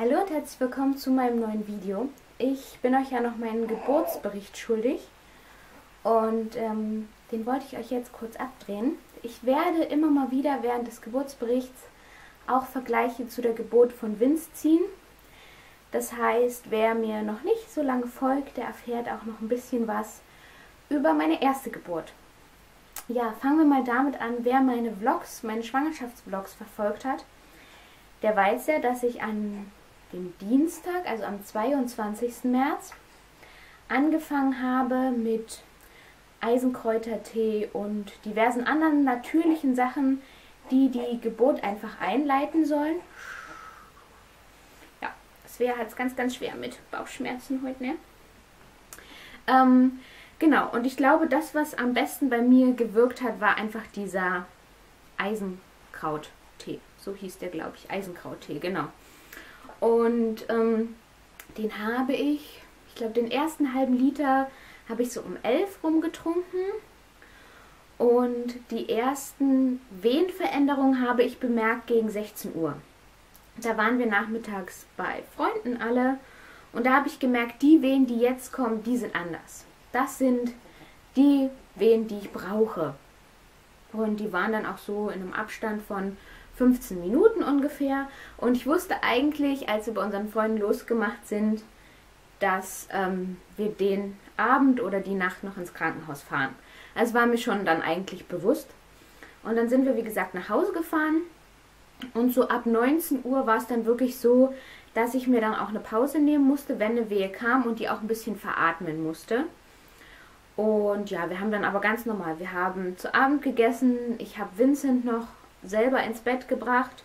Hallo und herzlich willkommen zu meinem neuen Video. Ich bin euch ja noch meinen Geburtsbericht schuldig und ähm, den wollte ich euch jetzt kurz abdrehen. Ich werde immer mal wieder während des Geburtsberichts auch Vergleiche zu der Geburt von Vince ziehen. Das heißt, wer mir noch nicht so lange folgt, der erfährt auch noch ein bisschen was über meine erste Geburt. Ja, fangen wir mal damit an, wer meine Vlogs, meine Schwangerschaftsvlogs verfolgt hat. Der weiß ja, dass ich an dem Dienstag, also am 22. März, angefangen habe mit Eisenkräutertee und diversen anderen natürlichen Sachen, die die Geburt einfach einleiten sollen. Ja, es wäre halt ganz, ganz schwer mit Bauchschmerzen heute, ne? Ähm, genau, und ich glaube, das, was am besten bei mir gewirkt hat, war einfach dieser Eisenkrauttee. So hieß der, glaube ich, Eisenkrauttee, genau. Und ähm, den habe ich, ich glaube, den ersten halben Liter habe ich so um 11 rumgetrunken. Und die ersten Wehenveränderungen habe ich bemerkt gegen 16 Uhr. Da waren wir nachmittags bei Freunden alle. Und da habe ich gemerkt, die Wehen, die jetzt kommen, die sind anders. Das sind die Wehen, die ich brauche. Und die waren dann auch so in einem Abstand von 15 Minuten ungefähr. Und ich wusste eigentlich, als wir bei unseren Freunden losgemacht sind, dass ähm, wir den Abend oder die Nacht noch ins Krankenhaus fahren. Also war mir schon dann eigentlich bewusst. Und dann sind wir, wie gesagt, nach Hause gefahren. Und so ab 19 Uhr war es dann wirklich so, dass ich mir dann auch eine Pause nehmen musste, wenn eine Wehe kam und die auch ein bisschen veratmen musste. Und ja, wir haben dann aber ganz normal, wir haben zu Abend gegessen. Ich habe Vincent noch selber ins Bett gebracht.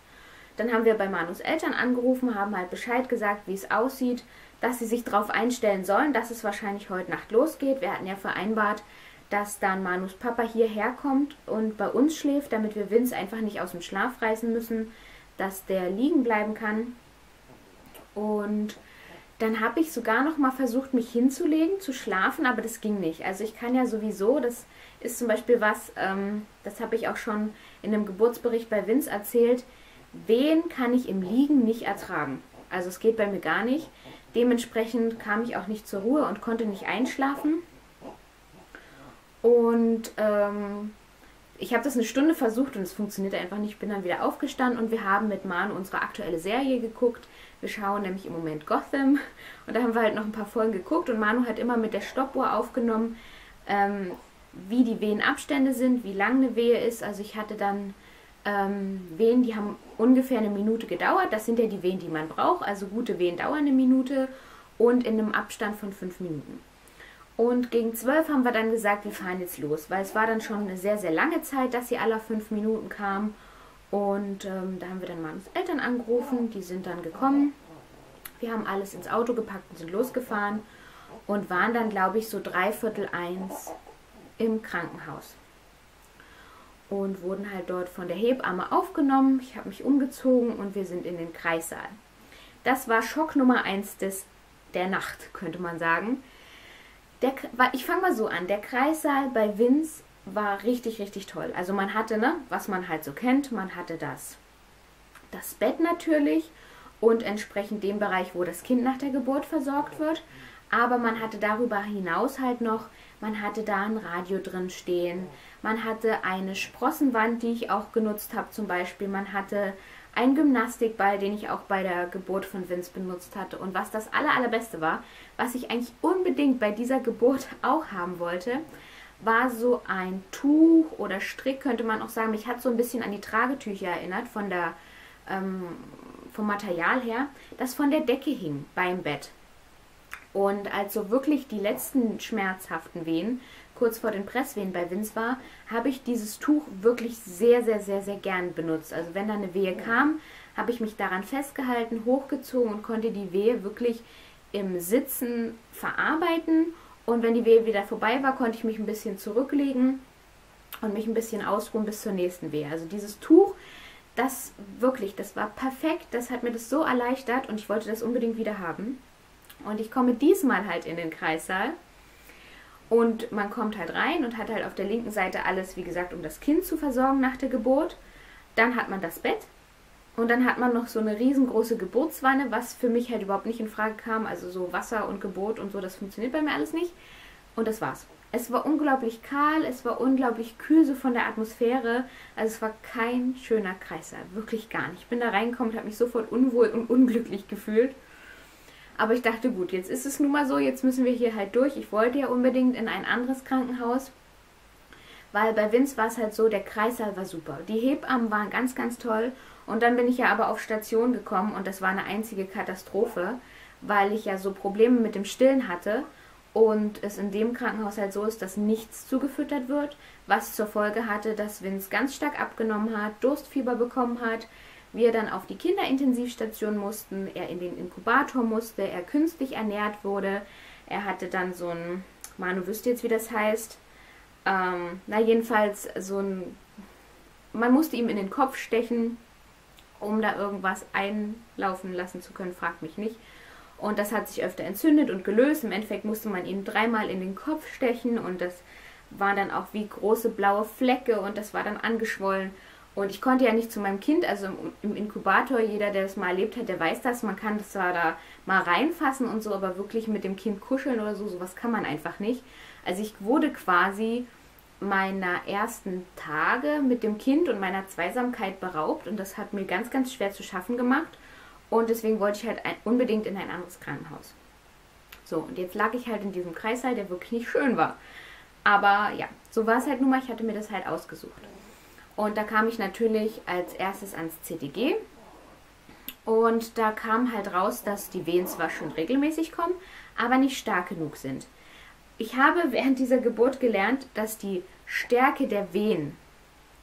Dann haben wir bei Manus Eltern angerufen, haben halt Bescheid gesagt, wie es aussieht, dass sie sich darauf einstellen sollen, dass es wahrscheinlich heute Nacht losgeht. Wir hatten ja vereinbart, dass dann Manus Papa hierher kommt und bei uns schläft, damit wir Vince einfach nicht aus dem Schlaf reißen müssen, dass der liegen bleiben kann. Und dann habe ich sogar noch mal versucht, mich hinzulegen, zu schlafen, aber das ging nicht. Also ich kann ja sowieso, das ist zum Beispiel was, ähm, das habe ich auch schon in einem Geburtsbericht bei Vince erzählt, wen kann ich im Liegen nicht ertragen. Also es geht bei mir gar nicht. Dementsprechend kam ich auch nicht zur Ruhe und konnte nicht einschlafen. Und ähm, ich habe das eine Stunde versucht und es funktionierte einfach nicht. Ich bin dann wieder aufgestanden und wir haben mit Manu unsere aktuelle Serie geguckt. Wir schauen nämlich im Moment Gotham und da haben wir halt noch ein paar Folgen geguckt und Manu hat immer mit der Stoppuhr aufgenommen, ähm, wie die Wehenabstände sind, wie lang eine Wehe ist. Also ich hatte dann ähm, Wehen, die haben ungefähr eine Minute gedauert. Das sind ja die Wehen, die man braucht. Also gute Wehen dauern eine Minute und in einem Abstand von fünf Minuten. Und gegen zwölf haben wir dann gesagt, wir fahren jetzt los, weil es war dann schon eine sehr, sehr lange Zeit, dass sie alle fünf Minuten kam. Und ähm, da haben wir dann Manus Eltern angerufen, die sind dann gekommen. Wir haben alles ins Auto gepackt und sind losgefahren und waren dann, glaube ich, so dreiviertel eins im Krankenhaus. Und wurden halt dort von der Hebamme aufgenommen. Ich habe mich umgezogen und wir sind in den Kreissaal. Das war Schock Nummer eins des, der Nacht, könnte man sagen. Der, ich fange mal so an. Der Kreissaal bei Vince war richtig, richtig toll. Also man hatte, ne, was man halt so kennt, man hatte das, das Bett natürlich und entsprechend dem Bereich, wo das Kind nach der Geburt versorgt wird. Aber man hatte darüber hinaus halt noch man hatte da ein Radio drin stehen. Man hatte eine Sprossenwand, die ich auch genutzt habe zum Beispiel. Man hatte einen Gymnastikball, den ich auch bei der Geburt von Vince benutzt hatte. Und was das aller, allerbeste war, was ich eigentlich unbedingt bei dieser Geburt auch haben wollte, war so ein Tuch oder Strick, könnte man auch sagen. Mich hat so ein bisschen an die Tragetücher erinnert, von der, ähm, vom Material her, das von der Decke hing beim Bett. Und als so wirklich die letzten schmerzhaften Wehen kurz vor den Presswehen bei Vince war, habe ich dieses Tuch wirklich sehr, sehr, sehr, sehr gern benutzt. Also wenn da eine Wehe kam, habe ich mich daran festgehalten, hochgezogen und konnte die Wehe wirklich im Sitzen verarbeiten. Und wenn die Wehe wieder vorbei war, konnte ich mich ein bisschen zurücklegen und mich ein bisschen ausruhen bis zur nächsten Wehe. Also dieses Tuch, das wirklich, das war perfekt, das hat mir das so erleichtert und ich wollte das unbedingt wieder haben. Und ich komme diesmal halt in den Kreissaal. Und man kommt halt rein und hat halt auf der linken Seite alles, wie gesagt, um das Kind zu versorgen nach der Geburt. Dann hat man das Bett. Und dann hat man noch so eine riesengroße Geburtswanne, was für mich halt überhaupt nicht in Frage kam. Also so Wasser und Geburt und so, das funktioniert bei mir alles nicht. Und das war's. Es war unglaublich kahl, es war unglaublich kühl so von der Atmosphäre. Also es war kein schöner Kreißsaal, wirklich gar nicht. Ich bin da reingekommen und habe mich sofort unwohl und unglücklich gefühlt. Aber ich dachte, gut, jetzt ist es nun mal so, jetzt müssen wir hier halt durch. Ich wollte ja unbedingt in ein anderes Krankenhaus, weil bei Vince war es halt so, der Kreissaal war super. Die Hebammen waren ganz, ganz toll. Und dann bin ich ja aber auf Station gekommen und das war eine einzige Katastrophe, weil ich ja so Probleme mit dem Stillen hatte und es in dem Krankenhaus halt so ist, dass nichts zugefüttert wird, was zur Folge hatte, dass Vince ganz stark abgenommen hat, Durstfieber bekommen hat, wir dann auf die Kinderintensivstation mussten, er in den Inkubator musste, er künstlich ernährt wurde, er hatte dann so ein, Manu wüsste jetzt, wie das heißt, ähm, na jedenfalls so ein, man musste ihm in den Kopf stechen, um da irgendwas einlaufen lassen zu können, fragt mich nicht. Und das hat sich öfter entzündet und gelöst. Im Endeffekt musste man ihn dreimal in den Kopf stechen und das war dann auch wie große blaue Flecke und das war dann angeschwollen. Und ich konnte ja nicht zu meinem Kind, also im Inkubator, jeder, der das mal erlebt hat, der weiß das, man kann das zwar da mal reinfassen und so, aber wirklich mit dem Kind kuscheln oder so, sowas kann man einfach nicht. Also ich wurde quasi meiner ersten Tage mit dem Kind und meiner Zweisamkeit beraubt und das hat mir ganz, ganz schwer zu schaffen gemacht. Und deswegen wollte ich halt unbedingt in ein anderes Krankenhaus. So, und jetzt lag ich halt in diesem Kreißsaal, der wirklich nicht schön war. Aber ja, so war es halt nun mal, ich hatte mir das halt ausgesucht. Und da kam ich natürlich als erstes ans CTG. Und da kam halt raus, dass die Wehen zwar schon regelmäßig kommen, aber nicht stark genug sind. Ich habe während dieser Geburt gelernt, dass die Stärke der Wehen,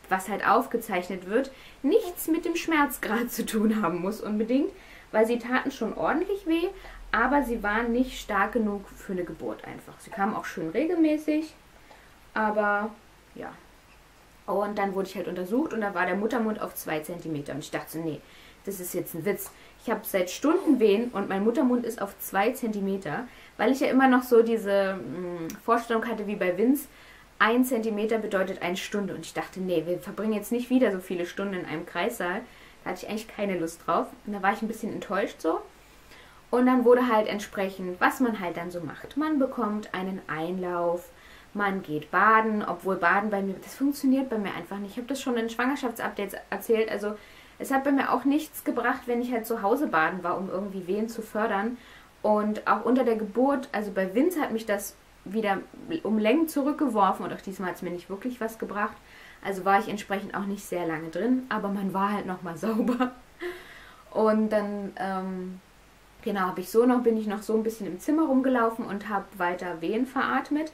was halt aufgezeichnet wird, nichts mit dem Schmerzgrad zu tun haben muss unbedingt, weil sie taten schon ordentlich weh, aber sie waren nicht stark genug für eine Geburt einfach. Sie kamen auch schön regelmäßig, aber ja, und dann wurde ich halt untersucht und da war der Muttermund auf zwei Zentimeter. Und ich dachte, nee, das ist jetzt ein Witz. Ich habe seit Stunden Wehen und mein Muttermund ist auf zwei Zentimeter, weil ich ja immer noch so diese mh, hm, Vorstellung hatte wie bei Vince. Ein Zentimeter bedeutet eine Stunde. Und ich dachte, nee, wir verbringen jetzt nicht wieder so viele Stunden in einem Kreissaal. Da hatte ich eigentlich keine Lust drauf. Und da war ich ein bisschen enttäuscht so. Und dann wurde halt entsprechend, was man halt dann so macht. Man bekommt einen Einlauf man geht baden, obwohl Baden bei mir, das funktioniert bei mir einfach nicht. Ich habe das schon in Schwangerschaftsupdates erzählt. Also es hat bei mir auch nichts gebracht, wenn ich halt zu Hause baden war, um irgendwie Wehen zu fördern. Und auch unter der Geburt, also bei Vince hat mich das wieder um Längen zurückgeworfen und auch diesmal hat es mir nicht wirklich was gebracht. Also war ich entsprechend auch nicht sehr lange drin, aber man war halt nochmal sauber. Und dann, ähm, genau, habe ich so noch, bin ich noch so ein bisschen im Zimmer rumgelaufen und habe weiter Wehen veratmet.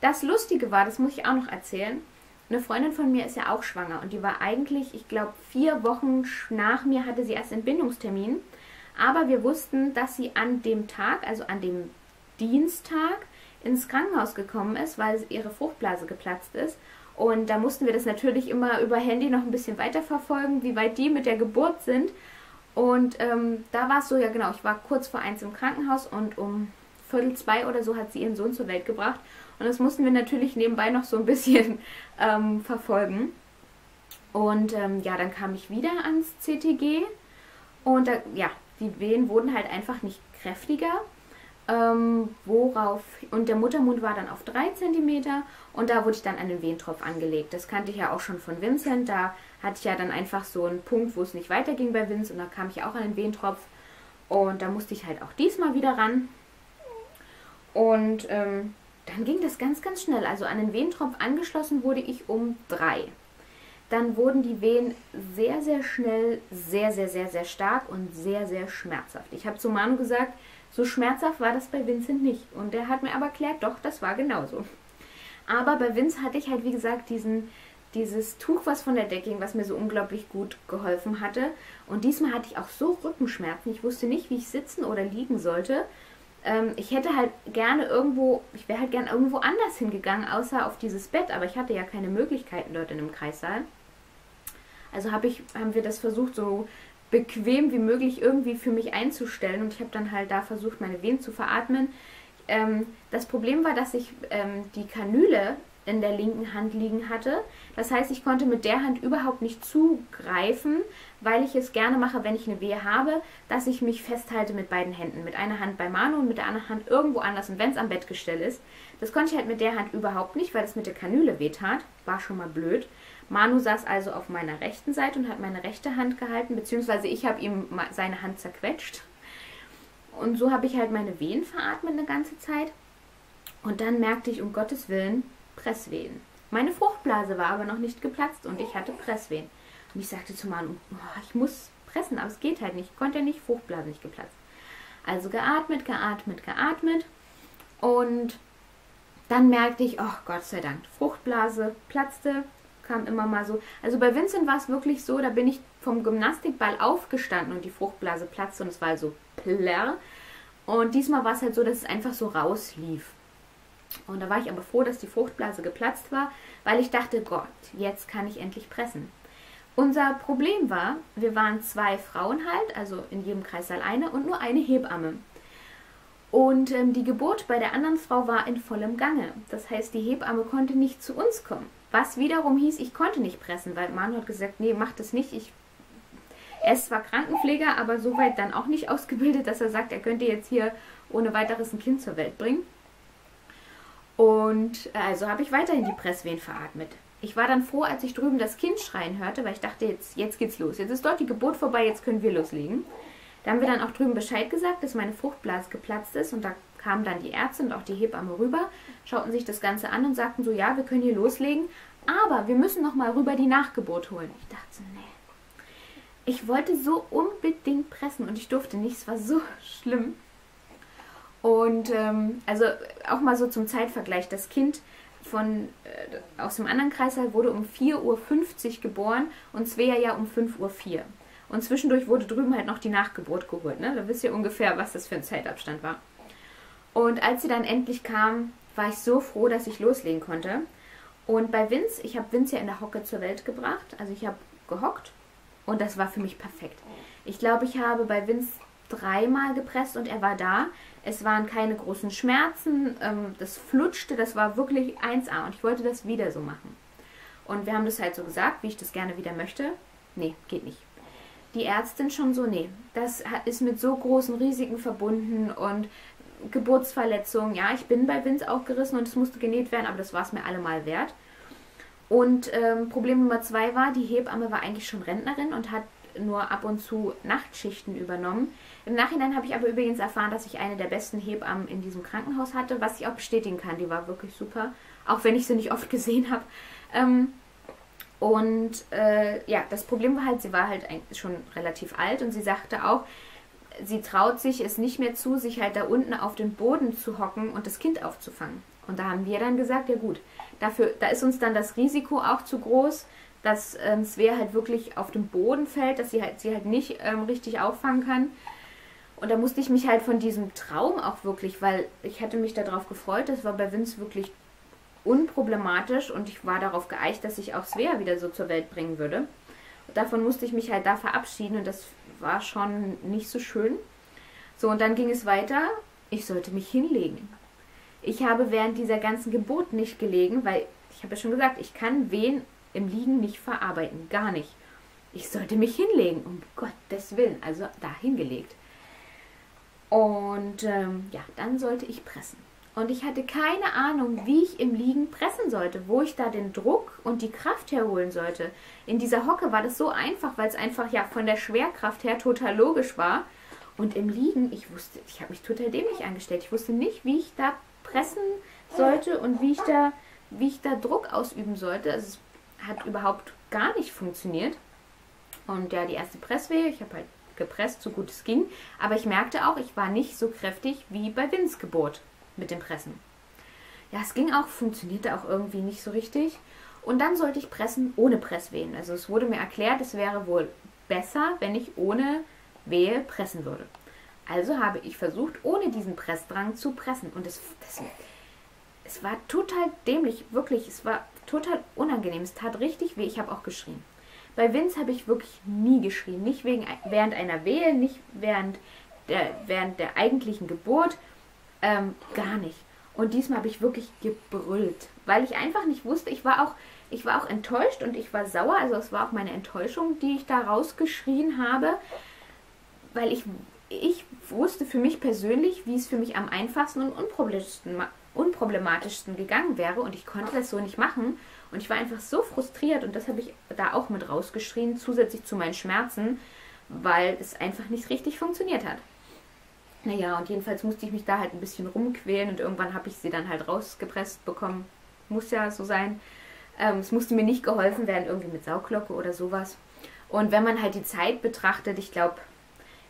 Das Lustige war, das muss ich auch noch erzählen, eine Freundin von mir ist ja auch schwanger und die war eigentlich, ich glaube, vier Wochen nach mir hatte sie erst Entbindungstermin. Aber wir wussten, dass sie an dem Tag, also an dem Dienstag, ins Krankenhaus gekommen ist, weil ihre Fruchtblase geplatzt ist. Und da mussten wir das natürlich immer über Handy noch ein bisschen weiter verfolgen, wie weit die mit der Geburt sind. Und ähm, da war es so, ja genau, ich war kurz vor eins im Krankenhaus und um Viertel zwei oder so hat sie ihren Sohn zur Welt gebracht. Und das mussten wir natürlich nebenbei noch so ein bisschen ähm, verfolgen. Und ähm, ja, dann kam ich wieder ans CTG und da, ja, die Wehen wurden halt einfach nicht kräftiger. Ähm, worauf, und der Muttermund war dann auf 3 cm und da wurde ich dann einen Wehentropf angelegt. Das kannte ich ja auch schon von Vincent. Da hatte ich ja dann einfach so einen Punkt, wo es nicht weiterging bei Vince und da kam ich auch an den Wehentropf. Und da musste ich halt auch diesmal wieder ran. Und ähm, dann ging das ganz, ganz schnell. Also an den Wehentropf angeschlossen wurde ich um drei. Dann wurden die Wehen sehr, sehr schnell, sehr, sehr, sehr, sehr stark und sehr, sehr schmerzhaft. Ich habe zu Manu gesagt, so schmerzhaft war das bei Vincent nicht. Und er hat mir aber erklärt, doch, das war genauso. Aber bei Vince hatte ich halt, wie gesagt, diesen, dieses Tuch, was von der Decke ging, was mir so unglaublich gut geholfen hatte. Und diesmal hatte ich auch so Rückenschmerzen. Ich wusste nicht, wie ich sitzen oder liegen sollte ähm, ich hätte halt gerne irgendwo, ich wäre halt gerne irgendwo anders hingegangen, außer auf dieses Bett, aber ich hatte ja keine Möglichkeiten dort in dem Kreissaal. Also hab ich, haben wir das versucht, so bequem wie möglich irgendwie für mich einzustellen und ich habe dann halt da versucht, meine Venen zu veratmen. Ähm, das Problem war, dass ich ähm, die Kanüle in der linken Hand liegen hatte. Das heißt, ich konnte mit der Hand überhaupt nicht zugreifen, weil ich es gerne mache, wenn ich eine Wehe habe, dass ich mich festhalte mit beiden Händen. Mit einer Hand bei Manu und mit der anderen Hand irgendwo anders. Und wenn es am Bettgestell ist, das konnte ich halt mit der Hand überhaupt nicht, weil es mit der Kanüle wehtat. War schon mal blöd. Manu saß also auf meiner rechten Seite und hat meine rechte Hand gehalten, beziehungsweise ich habe ihm seine Hand zerquetscht. Und so habe ich halt meine Wehen veratmet eine ganze Zeit. Und dann merkte ich, um Gottes Willen, Presswehen. Meine Fruchtblase war aber noch nicht geplatzt und ich hatte Presswehen. Und ich sagte zu Manu, oh, ich muss pressen, aber es geht halt nicht. Ich konnte ja nicht, Fruchtblase nicht geplatzt. Also geatmet, geatmet, geatmet. Und dann merkte ich, oh Gott sei Dank, Fruchtblase platzte, kam immer mal so. Also bei Vincent war es wirklich so, da bin ich vom Gymnastikball aufgestanden und die Fruchtblase platzte und es war so plärr. Und diesmal war es halt so, dass es einfach so rauslief. Und da war ich aber froh, dass die Fruchtblase geplatzt war, weil ich dachte, Gott, jetzt kann ich endlich pressen. Unser Problem war, wir waren zwei Frauen halt, also in jedem Kreissaal eine und nur eine Hebamme. Und ähm, die Geburt bei der anderen Frau war in vollem Gange. Das heißt, die Hebamme konnte nicht zu uns kommen. Was wiederum hieß, ich konnte nicht pressen, weil Manu hat gesagt, nee, mach das nicht. Ich, er ist zwar Krankenpfleger, aber soweit dann auch nicht ausgebildet, dass er sagt, er könnte jetzt hier ohne weiteres ein Kind zur Welt bringen. Und äh, also habe ich weiterhin die Presswehen veratmet. Ich war dann froh, als ich drüben das Kind schreien hörte, weil ich dachte, jetzt, jetzt geht's los. Jetzt ist dort die Geburt vorbei, jetzt können wir loslegen. Da haben wir dann auch drüben Bescheid gesagt, dass meine Fruchtblase geplatzt ist und da kamen dann die Ärzte und auch die Hebamme rüber, schauten sich das Ganze an und sagten so, ja, wir können hier loslegen, aber wir müssen noch mal rüber die Nachgeburt holen. Ich dachte so, nee. Ich wollte so unbedingt pressen und ich durfte nicht, es war so schlimm. Und ähm, also auch mal so zum Zeitvergleich, das Kind von, äh, aus dem anderen Kreißsaal wurde um 4.50 Uhr geboren und Svea ja um 5.04 Uhr. Und zwischendurch wurde drüben halt noch die Nachgeburt geholt. Ne? Da wisst ihr ungefähr, was das für ein Zeitabstand war. Und als sie dann endlich kam, war ich so froh, dass ich loslegen konnte. Und bei Vince, ich habe Vince ja in der Hocke zur Welt gebracht. Also ich habe gehockt und das war für mich perfekt. Ich glaube, ich habe bei Vince dreimal gepresst und er war da. Es waren keine großen Schmerzen, ähm, das flutschte, das war wirklich 1A und ich wollte das wieder so machen. Und wir haben das halt so gesagt, wie ich das gerne wieder möchte. Nee, geht nicht. Die Ärztin schon so, nee, das ist mit so großen Risiken verbunden und Geburtsverletzungen. Ja, ich bin bei Vince auch gerissen und es musste genäht werden, aber das war es mir allemal wert. Und ähm, Problem Nummer zwei war, die Hebamme war eigentlich schon Rentnerin und hat nur ab und zu Nachtschichten übernommen. Im Nachhinein habe ich aber übrigens erfahren, dass ich eine der besten Hebammen in diesem Krankenhaus hatte, was ich auch bestätigen kann. Die war wirklich super, auch wenn ich sie nicht oft gesehen habe. Ähm, und äh, ja, das Problem war halt, sie war halt schon relativ alt und sie sagte auch, sie traut sich es nicht mehr zu, sich halt da unten auf den Boden zu hocken und das Kind aufzufangen. Und da haben wir dann gesagt, ja gut, dafür, da ist uns dann das Risiko auch zu groß, dass ähm, Svea halt wirklich auf den Boden fällt, dass sie halt, sie halt nicht ähm, richtig auffangen kann. Und da musste ich mich halt von diesem Traum auch wirklich, weil ich hatte mich darauf gefreut, das war bei Vince wirklich unproblematisch und ich war darauf geeicht, dass ich auch Svea wieder so zur Welt bringen würde. Und davon musste ich mich halt da verabschieden und das war schon nicht so schön. So, und dann ging es weiter. Ich sollte mich hinlegen. Ich habe während dieser ganzen Geburt nicht gelegen, weil ich habe ja schon gesagt, ich kann Wehen im Liegen nicht verarbeiten. Gar nicht. Ich sollte mich hinlegen, um Gottes Willen. Also da hingelegt. Und ähm, ja, dann sollte ich pressen. Und ich hatte keine Ahnung, wie ich im Liegen pressen sollte, wo ich da den Druck und die Kraft herholen sollte. In dieser Hocke war das so einfach, weil es einfach ja von der Schwerkraft her total logisch war. Und im Liegen, ich wusste, ich habe mich total dämlich angestellt. Ich wusste nicht, wie ich da pressen sollte und wie ich da, wie ich da Druck ausüben sollte. Also es hat überhaupt gar nicht funktioniert. Und ja, die erste Presswehe, ich habe halt gepresst, so gut es ging. Aber ich merkte auch, ich war nicht so kräftig wie bei Vins Geburt mit dem Pressen. Ja, es ging auch, funktionierte auch irgendwie nicht so richtig. Und dann sollte ich pressen ohne Presswehen. Also es wurde mir erklärt, es wäre wohl besser, wenn ich ohne Wehe pressen würde. Also habe ich versucht, ohne diesen Pressdrang zu pressen. Und es, das, es war total dämlich, wirklich. Es war total unangenehm. Es tat richtig weh. Ich habe auch geschrien. Bei Vince habe ich wirklich nie geschrien. Nicht wegen, während einer Wehe, nicht während der, während der eigentlichen Geburt. Ähm, gar nicht. Und diesmal habe ich wirklich gebrüllt, weil ich einfach nicht wusste, ich war auch, ich war auch enttäuscht und ich war sauer, also es war auch meine Enttäuschung, die ich da rausgeschrien habe, weil ich, ich wusste für mich persönlich, wie es für mich am einfachsten und unproblematischsten, unproblematischsten gegangen wäre und ich konnte das so nicht machen und ich war einfach so frustriert und das habe ich da auch mit rausgeschrien, zusätzlich zu meinen Schmerzen, weil es einfach nicht richtig funktioniert hat. Naja, und jedenfalls musste ich mich da halt ein bisschen rumquälen und irgendwann habe ich sie dann halt rausgepresst bekommen. Muss ja so sein. Ähm, es musste mir nicht geholfen werden, irgendwie mit Sauglocke oder sowas. Und wenn man halt die Zeit betrachtet, ich glaube,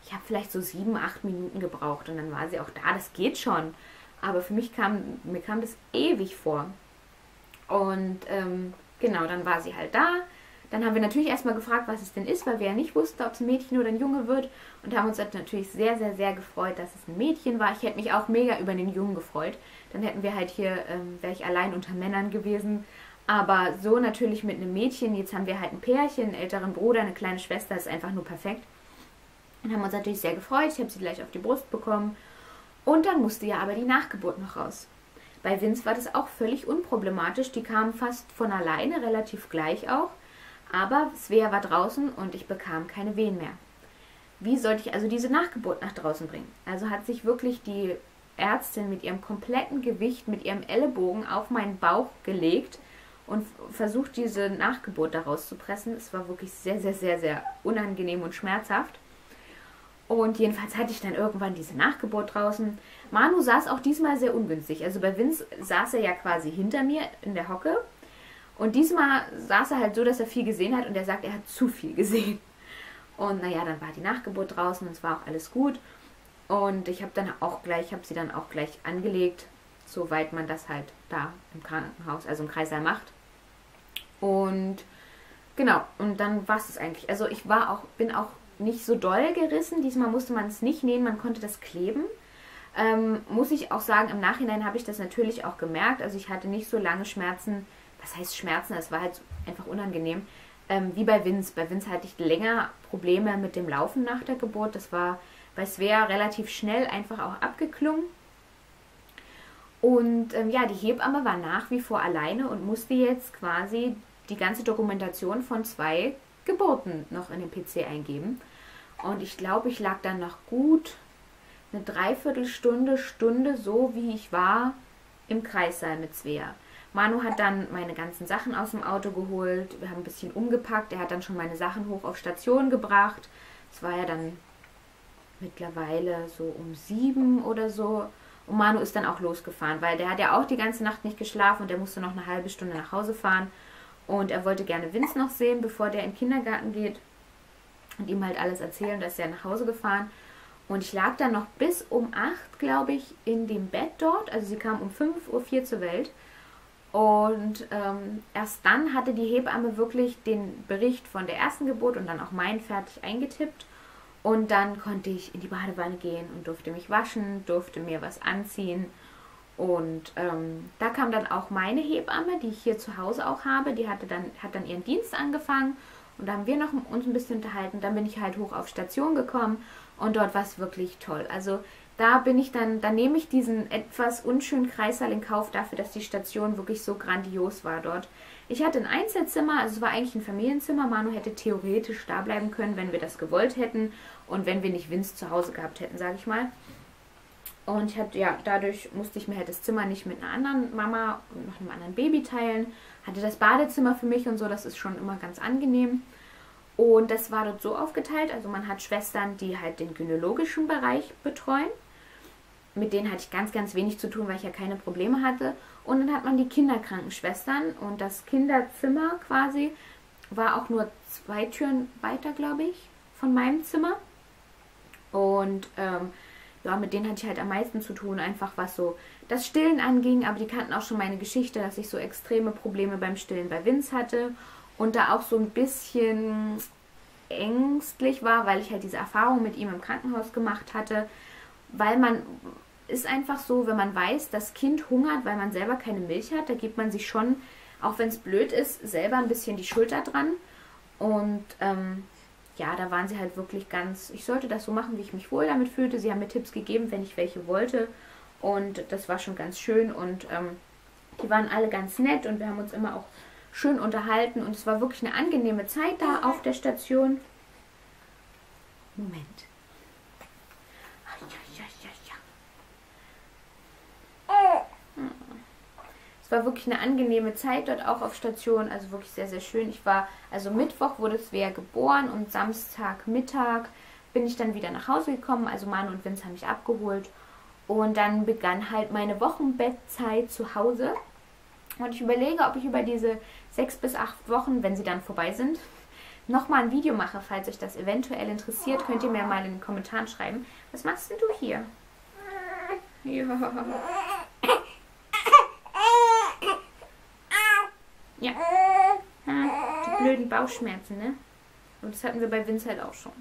ich habe vielleicht so sieben, acht Minuten gebraucht und dann war sie auch da. Das geht schon. Aber für mich kam, mir kam das ewig vor. Und ähm, genau, dann war sie halt da. Dann haben wir natürlich erstmal gefragt, was es denn ist, weil wir ja nicht wussten, ob es ein Mädchen oder ein Junge wird. Und haben uns natürlich sehr, sehr, sehr gefreut, dass es ein Mädchen war. Ich hätte mich auch mega über den Jungen gefreut. Dann hätten wir halt hier, ähm, wäre ich allein unter Männern gewesen. Aber so natürlich mit einem Mädchen. Jetzt haben wir halt ein Pärchen, einen älteren Bruder, eine kleine Schwester. Ist einfach nur perfekt. Und haben uns natürlich sehr gefreut. Ich habe sie gleich auf die Brust bekommen. Und dann musste ja aber die Nachgeburt noch raus. Bei Vince war das auch völlig unproblematisch. Die kamen fast von alleine, relativ gleich auch. Aber Svea war draußen und ich bekam keine Wehen mehr. Wie sollte ich also diese Nachgeburt nach draußen bringen? Also hat sich wirklich die Ärztin mit ihrem kompletten Gewicht, mit ihrem Ellenbogen auf meinen Bauch gelegt und versucht, diese Nachgeburt daraus zu pressen. Es war wirklich sehr, sehr, sehr, sehr unangenehm und schmerzhaft. Und jedenfalls hatte ich dann irgendwann diese Nachgeburt draußen. Manu saß auch diesmal sehr ungünstig. Also bei Vince saß er ja quasi hinter mir in der Hocke und diesmal saß er halt so, dass er viel gesehen hat und er sagt, er hat zu viel gesehen. Und naja, dann war die Nachgeburt draußen und es war auch alles gut. Und ich habe dann auch gleich, habe sie dann auch gleich angelegt, soweit man das halt da im Krankenhaus, also im Kreißsaal macht. Und genau, und dann war es eigentlich. Also ich war auch, bin auch nicht so doll gerissen. Diesmal musste man es nicht nähen, man konnte das kleben. Ähm, muss ich auch sagen, im Nachhinein habe ich das natürlich auch gemerkt. Also ich hatte nicht so lange Schmerzen was heißt Schmerzen, es war halt einfach unangenehm. Ähm, wie bei Vince. Bei Vince hatte ich länger Probleme mit dem Laufen nach der Geburt. Das war bei Svea relativ schnell einfach auch abgeklungen. Und ähm, ja, die Hebamme war nach wie vor alleine und musste jetzt quasi die ganze Dokumentation von zwei Geburten noch in den PC eingeben. Und ich glaube, ich lag dann noch gut eine Dreiviertelstunde, Stunde so, wie ich war im Kreissaal mit Svea. Manu hat dann meine ganzen Sachen aus dem Auto geholt. Wir haben ein bisschen umgepackt. Er hat dann schon meine Sachen hoch auf Station gebracht. Es war ja dann mittlerweile so um sieben oder so. Und Manu ist dann auch losgefahren, weil der hat ja auch die ganze Nacht nicht geschlafen und der musste noch eine halbe Stunde nach Hause fahren. Und er wollte gerne Vince noch sehen, bevor der in den Kindergarten geht. Und ihm halt alles erzählen. Da ist er nach Hause gefahren. Und ich lag dann noch bis um acht, glaube ich, in dem Bett dort. Also sie kam um 5.04 Uhr zur Welt. Und ähm, erst dann hatte die Hebamme wirklich den Bericht von der ersten Geburt und dann auch meinen fertig eingetippt. Und dann konnte ich in die Badewanne gehen und durfte mich waschen, durfte mir was anziehen. Und ähm, da kam dann auch meine Hebamme, die ich hier zu Hause auch habe, die hatte dann, hat dann ihren Dienst angefangen. Und da haben wir noch uns ein bisschen unterhalten. Dann bin ich halt hoch auf Station gekommen und dort war es wirklich toll. Also da bin ich dann, da nehme ich diesen etwas unschönen Kreissaal in Kauf dafür, dass die Station wirklich so grandios war dort. Ich hatte ein Einzelzimmer, also es war eigentlich ein Familienzimmer. Manu hätte theoretisch da bleiben können, wenn wir das gewollt hätten und wenn wir nicht Vince zu Hause gehabt hätten, sage ich mal. Und ich hatte, ja, dadurch musste ich mir halt das Zimmer nicht mit einer anderen Mama und noch einem anderen Baby teilen. Hatte das Badezimmer für mich und so, das ist schon immer ganz angenehm. Und das war dort so aufgeteilt, also man hat Schwestern, die halt den gynäkologischen Bereich betreuen mit denen hatte ich ganz, ganz wenig zu tun, weil ich ja keine Probleme hatte. Und dann hat man die Kinderkrankenschwestern und das Kinderzimmer quasi war auch nur zwei Türen weiter, glaube ich, von meinem Zimmer. Und ähm, ja, mit denen hatte ich halt am meisten zu tun, einfach was so das Stillen anging. Aber die kannten auch schon meine Geschichte, dass ich so extreme Probleme beim Stillen bei Vince hatte und da auch so ein bisschen ängstlich war, weil ich halt diese Erfahrung mit ihm im Krankenhaus gemacht hatte weil man ist einfach so, wenn man weiß, das Kind hungert, weil man selber keine Milch hat, da gibt man sich schon, auch wenn es blöd ist, selber ein bisschen die Schulter dran. Und ähm, ja, da waren sie halt wirklich ganz, ich sollte das so machen, wie ich mich wohl damit fühlte. Sie haben mir Tipps gegeben, wenn ich welche wollte. Und das war schon ganz schön und ähm, die waren alle ganz nett und wir haben uns immer auch schön unterhalten und es war wirklich eine angenehme Zeit da auf der Station. Moment. Es war wirklich eine angenehme Zeit dort auch auf Station, also wirklich sehr, sehr schön. Ich war, also Mittwoch wurde Svea geboren und Samstagmittag bin ich dann wieder nach Hause gekommen. Also Manu und Vince haben mich abgeholt. Und dann begann halt meine Wochenbettzeit zu Hause. Und ich überlege, ob ich über diese sechs bis acht Wochen, wenn sie dann vorbei sind, nochmal ein Video mache. Falls euch das eventuell interessiert, könnt ihr mir mal in den Kommentaren schreiben. Was machst denn du hier? Ja. Ja. Die blöden Bauchschmerzen, ne? Und das hatten wir bei Vince halt auch schon.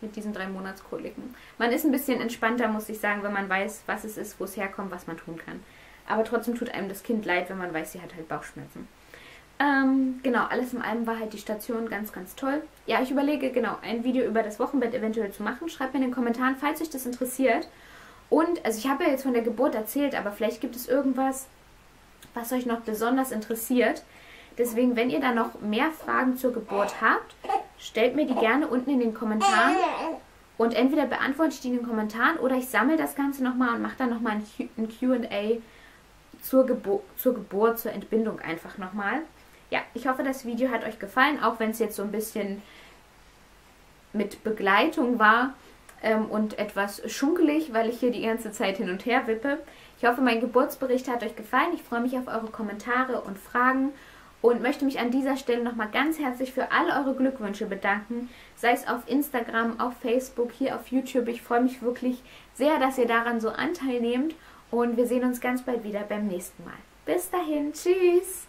Mit diesen drei Monatskoliken. Man ist ein bisschen entspannter, muss ich sagen, wenn man weiß, was es ist, wo es herkommt, was man tun kann. Aber trotzdem tut einem das Kind leid, wenn man weiß, sie hat halt Bauchschmerzen. Ähm, genau, alles in allem war halt die Station ganz, ganz toll. Ja, ich überlege, genau, ein Video über das Wochenbett eventuell zu machen. Schreibt mir in den Kommentaren, falls euch das interessiert. Und, also ich habe ja jetzt von der Geburt erzählt, aber vielleicht gibt es irgendwas, was euch noch besonders interessiert. Deswegen, wenn ihr da noch mehr Fragen zur Geburt habt, stellt mir die gerne unten in den Kommentaren. Und entweder beantworte ich die in den Kommentaren oder ich sammle das Ganze nochmal und mache dann nochmal ein QA zur, Gebo zur Geburt, zur Entbindung einfach nochmal. Ja, ich hoffe, das Video hat euch gefallen, auch wenn es jetzt so ein bisschen mit Begleitung war ähm, und etwas schunkelig, weil ich hier die ganze Zeit hin und her wippe. Ich hoffe, mein Geburtsbericht hat euch gefallen. Ich freue mich auf eure Kommentare und Fragen und möchte mich an dieser Stelle nochmal ganz herzlich für alle eure Glückwünsche bedanken, sei es auf Instagram, auf Facebook, hier auf YouTube. Ich freue mich wirklich sehr, dass ihr daran so Anteil nehmt und wir sehen uns ganz bald wieder beim nächsten Mal. Bis dahin, tschüss!